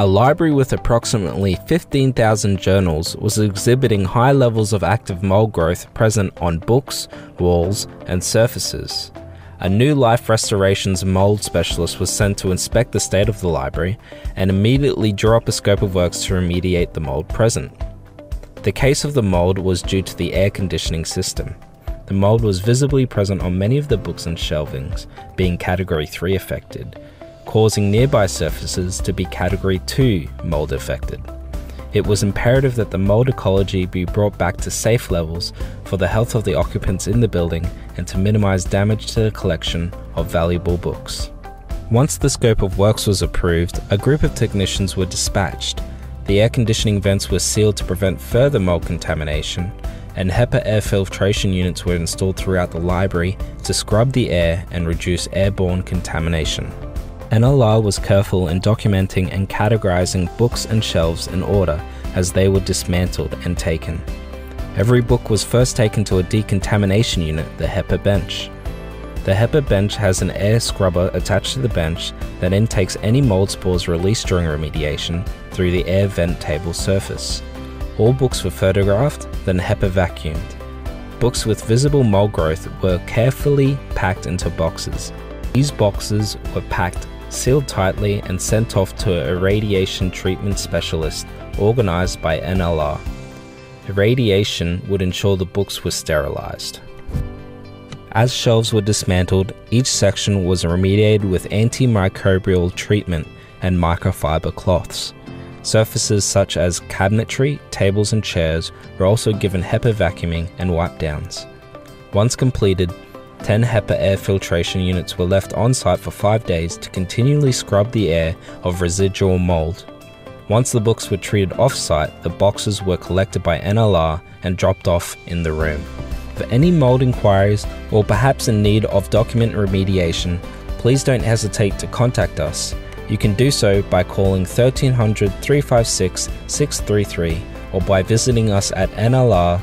A library with approximately 15,000 journals was exhibiting high levels of active mold growth present on books, walls, and surfaces. A new Life Restorations mold specialist was sent to inspect the state of the library and immediately draw up a scope of works to remediate the mold present. The case of the mold was due to the air conditioning system. The mold was visibly present on many of the books and shelvings, being Category 3 affected, causing nearby surfaces to be Category 2 mold affected. It was imperative that the mold ecology be brought back to safe levels for the health of the occupants in the building and to minimize damage to the collection of valuable books. Once the scope of works was approved, a group of technicians were dispatched. The air conditioning vents were sealed to prevent further mold contamination, and HEPA air filtration units were installed throughout the library to scrub the air and reduce airborne contamination. NLR was careful in documenting and categorizing books and shelves in order as they were dismantled and taken. Every book was first taken to a decontamination unit, the HEPA bench. The HEPA bench has an air scrubber attached to the bench that intakes any mold spores released during remediation through the air vent table surface. All books were photographed, then HEPA vacuumed. Books with visible mold growth were carefully packed into boxes. These boxes were packed sealed tightly and sent off to a radiation treatment specialist organized by NLR. Irradiation would ensure the books were sterilized. As shelves were dismantled, each section was remediated with antimicrobial treatment and microfiber cloths. Surfaces such as cabinetry, tables, and chairs were also given HEPA vacuuming and wipe downs. Once completed, 10 HEPA air filtration units were left on site for 5 days to continually scrub the air of residual mold. Once the books were treated off site, the boxes were collected by NLR and dropped off in the room. For any mold inquiries or perhaps in need of document remediation, please don't hesitate to contact us. You can do so by calling 1300 356 633 or by visiting us at nlr.com.au.